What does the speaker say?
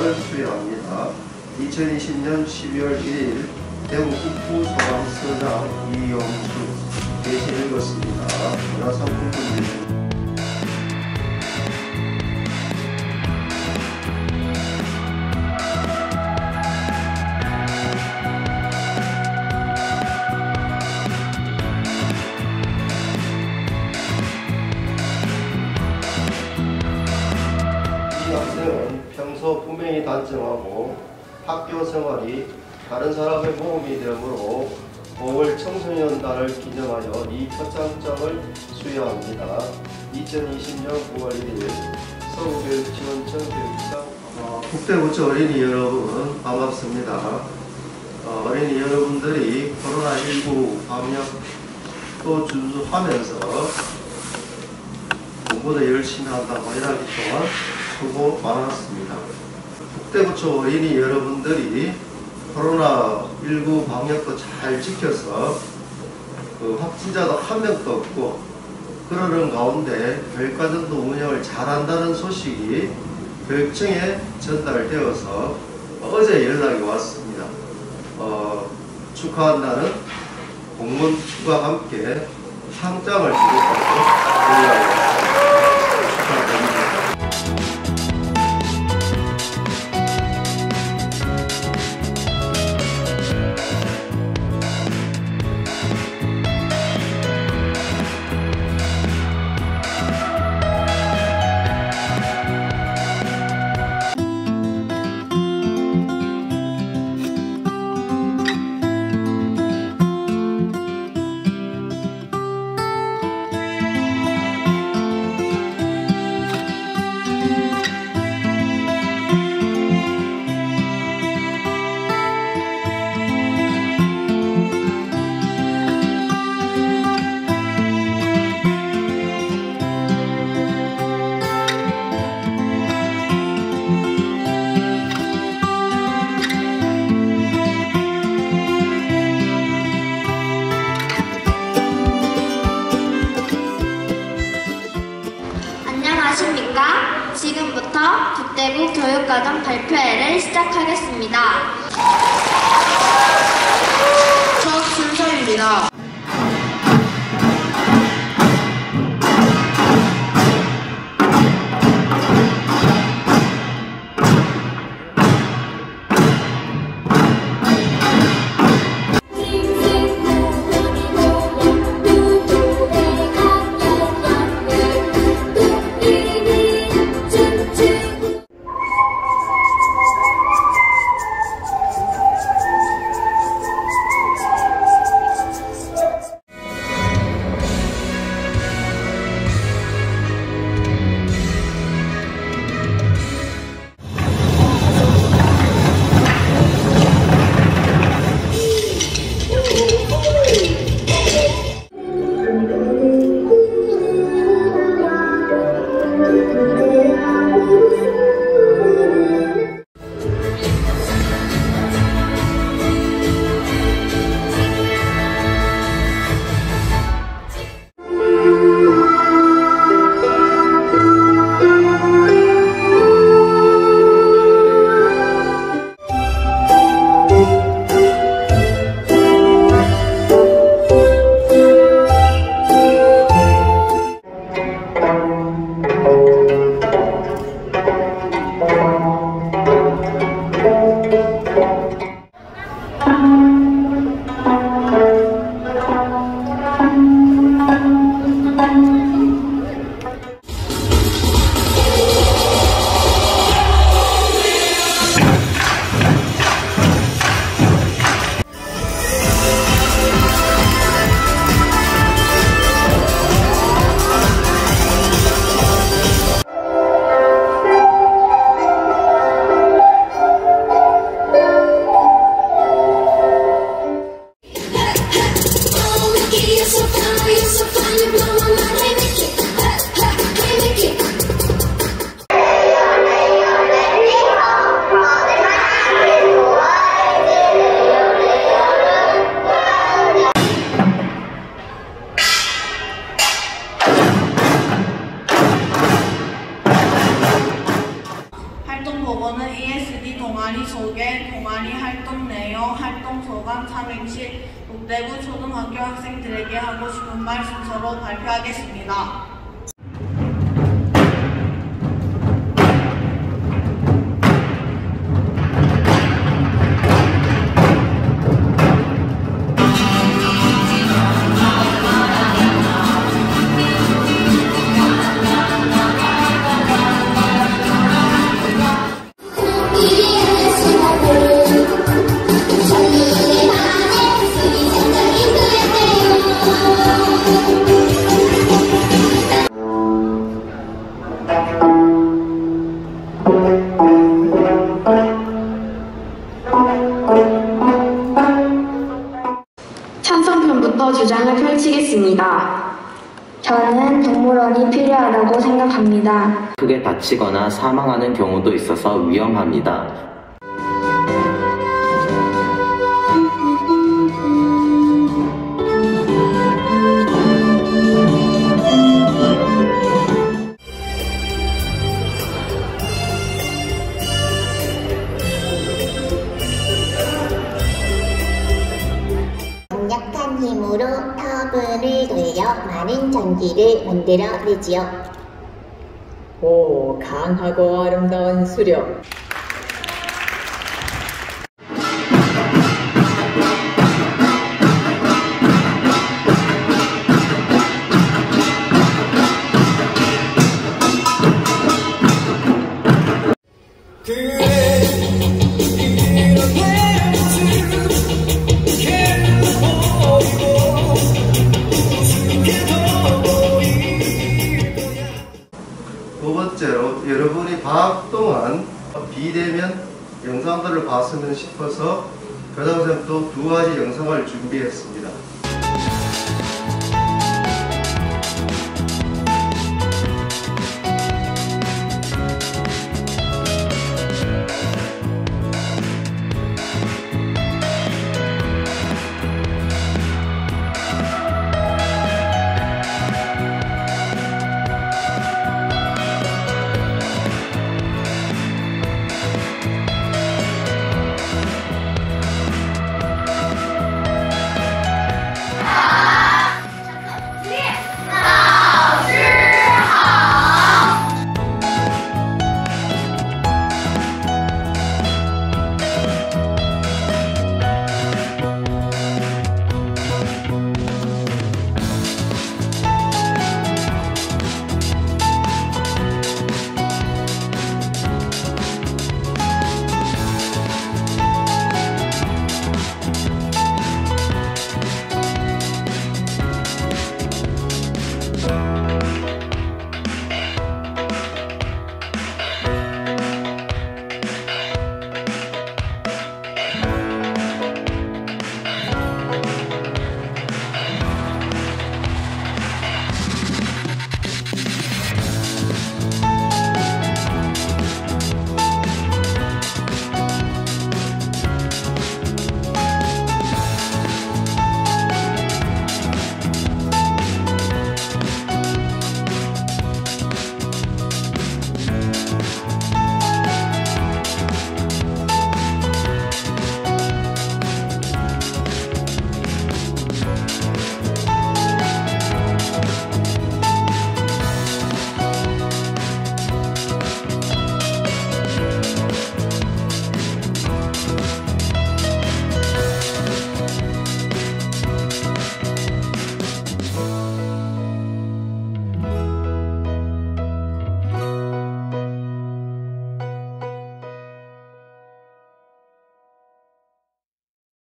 경력을 수여합니다. 2020년 12월 1일 대구 국부소방서장 이용수 대신 읽었습니다. 문화상품권 이 단정하고 학교 생활이 다른 사람의 모험이 되므로 5월 청소년 날을 기념하여 이 표창장을 수여합니다. 2020년 9월 1일 서울교육지원청 교육상 어, 국대부처 어린이 여러분 반갑습니다. 어, 어린이 여러분들이 코로나19 방역도 준수하면서 공부도 열심히 한다고 이라기 동안 수고 많았습니다. 국대부처 어린이 여러분들이 코로나19 방역도 잘 지켜서 그 확진자도 한 명도 없고 그러는 가운데 교육과정도 운영을 잘한다는 소식이 교육청에 전달되어서 어제 연락이 왔습니다. 어, 축하한다는 공문 추가 함께 상장을 드렸다고 연락이 왔습니다. 축하드립니다. 지금부터 국대부 교육과정 발표회를 시작하겠습니다. 첫 순서입니다. 학생들에게 하고 싶은 말 순서로 발표하겠습니다. 펼치겠습니다. 저는 동물원이 필요하다고 생각합니다. 크게 다치거나 사망하는 경우도 있어서 위험합니다. 강력한 힘으로 많은 전기를 만들어내지요. 오, 강하고 아름다운 수렵. 여러분이 방학 동안 비대면 영상들을 봤으면 싶어서 교장선생님 또두 가지 영상을 준비했습니다.